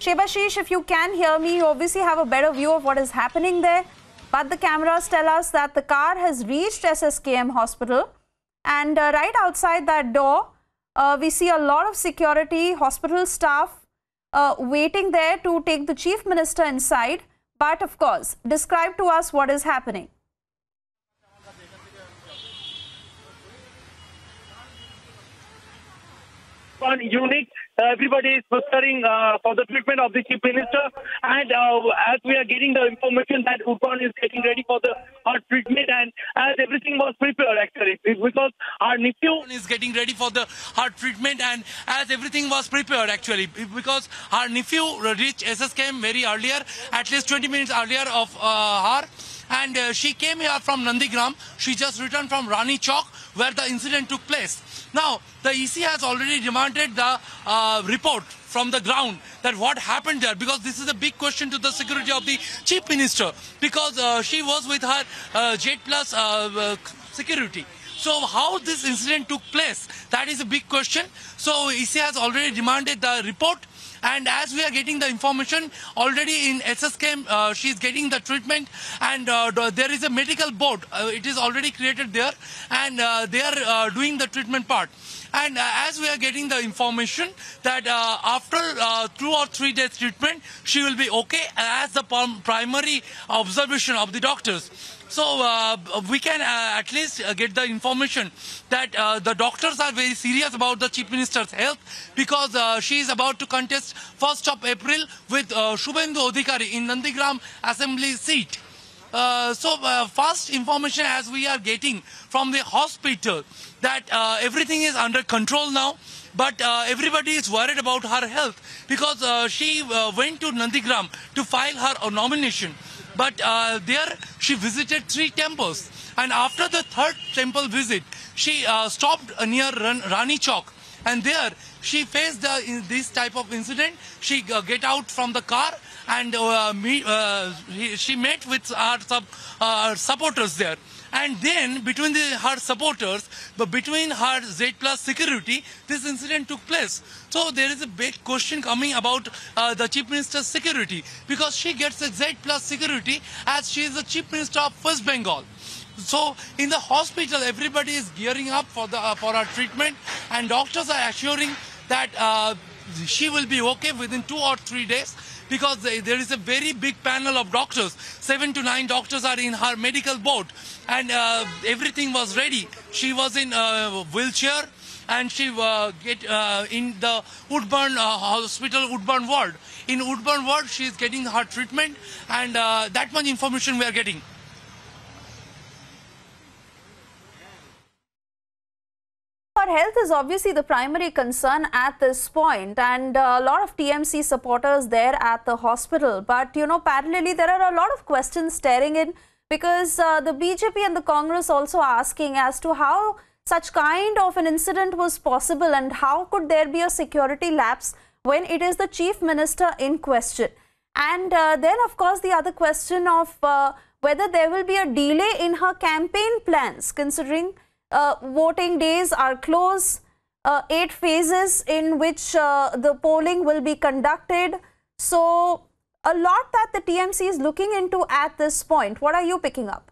Shebashish, if you can hear me, you obviously have a better view of what is happening there. But the cameras tell us that the car has reached SSKM hospital. And uh, right outside that door, uh, we see a lot of security, hospital staff uh, waiting there to take the chief minister inside. But of course, describe to us what is happening. Unique. Uh, everybody is preparing uh, for the treatment of the chief minister, and uh, as we are getting the information that Woodburn is getting ready for the heart treatment, and as everything was prepared actually, because our nephew is getting ready for the heart treatment and as everything was prepared actually because her nephew reached SSKM very earlier at least 20 minutes earlier of uh, her and uh, she came here from Nandigram. She just returned from Rani Chowk where the incident took place now the EC has already demanded the uh, report from the ground that what happened there because this is a big question to the security of the chief minister because uh, she was with her uh, Z plus uh, uh, security so how this incident took place, that is a big question. So EC has already demanded the report and as we are getting the information already in SSKM, uh, she is getting the treatment and uh, there is a medical board. Uh, it is already created there and uh, they are uh, doing the treatment part. And uh, as we are getting the information that uh, after uh, two or three days treatment, she will be okay as the primary observation of the doctors. So uh, we can uh, at least uh, get the information that the doctors are very serious about the chief minister's health because she is about to contest 1st of April with uh, Suvendu Adhikari in Nandigram assembly seat. Uh, so uh, first information as we are getting from the hospital that uh, everything is under control now but uh, everybody is worried about her health because uh, she uh, went to Nandigram to file her nomination. But there she visited three temples and after the third temple visit she stopped near Ran- Rani Chowk. And there she faced this type of incident. She get out from the car and uh, me, uh, he, she met with her sub, uh, supporters there. And then between the, her supporters but between her z plus security this incident took place. So there is a big question coming about uh, the chief minister's security. Because she gets a z plus security as she is the chief minister of west bengal. So in the hospital, everybody is gearing up for the uh, for her treatment, and doctors are assuring that uh, she will be okay within two or three days because there is a very big panel of doctors. Seven to nine doctors are in her medical board, and uh, everything was ready. She was in a wheelchair. And she uh, get uh, in the Woodburn uh, Hospital, Woodburn ward. In Woodburn ward, she is getting her treatment, and uh, that much information we are getting. Health is obviously the primary concern at this point, and a lot of TMC supporters there at the hospital. But you know, parallelly, there are a lot of questions staring in because uh, the BJP and the Congress also asking as to how such kind of an incident was possible and how could there be a security lapse when it is the chief minister in question. And uh, then, of course, the other question of uh, whether there will be a delay in her campaign plans, considering uh, voting days are close, uh, eight phases in which uh, the polling will be conducted. So, a lot that the TMC is looking into at this point. What are you picking up?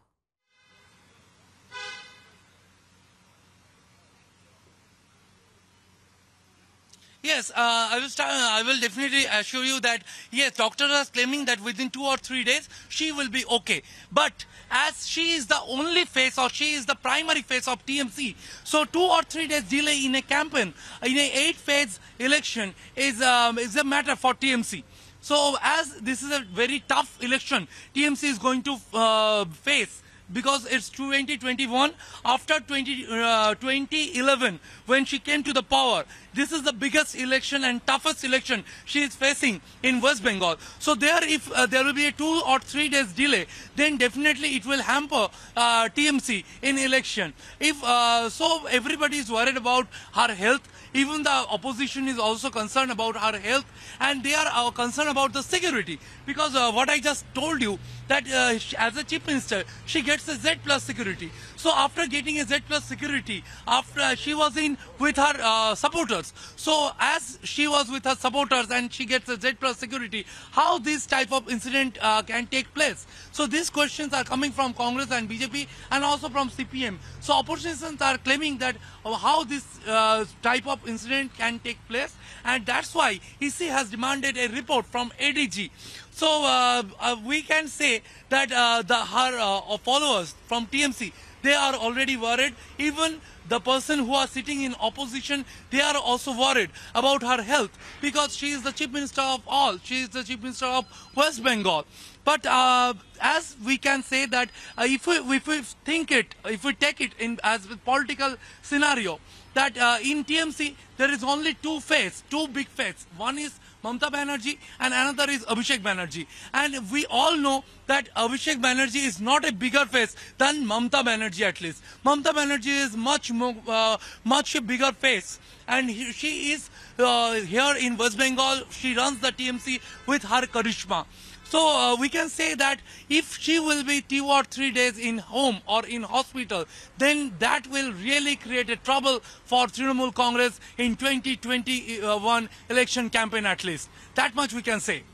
Yes, uh, I will start. I will definitely assure you that yes, doctors are claiming that within two or three days she will be okay. But as she is the only face or she is the primary face of TMC, so two or three days delay in a campaign, in a eight-phase election is um, is a matter for TMC. So as this is a very tough election, TMC is going to uh, face because it's 2021 after 20, uh, 2011 when she came to the power this is the biggest election and toughest election she is facing in west bengal. So there if uh, there will be a two or three days delay then definitely it will hamper uh, tmc in election. If uh, so everybody is worried about her health. Even the opposition is also concerned about her health. And they are uh, concerned about the security. Because uh, what i just told you that as a chief minister she gets gets a Z plus security. So after getting a Z plus security, after she was in with her uh, supporters. So as she was with her supporters and she gets a Z plus security, how this type of incident uh, can take place? So these questions are coming from Congress and BJP and also from CPM. So oppositions are claiming that uh, how this uh, type of incident can take place and that's why EC has demanded a report from ADG. So uh, uh, we can say that uh, the her followers from TMC they are already worried. Even the person who are sitting in opposition they are also worried about her health because she is the chief minister of all. She is the chief minister of West Bengal. But uh, as we can say that uh, if we if we think it if we take it in as a political scenario that uh, in TMC there is only two face, two big face. One is Mamta Banerjee and another is Abhishek Banerjee. And we all know that Abhishek Banerjee is not a bigger face than Mamta Banerjee at least. Mamta Banerjee is much more, uh, much a bigger face. And he, she is uh, here in West Bengal. She runs the TMC with her charisma. So uh, we can say that if she will be two or three days in home or in hospital, then that will really create a trouble for Trinamool Congress in 2021 election campaign at least. That much we can say.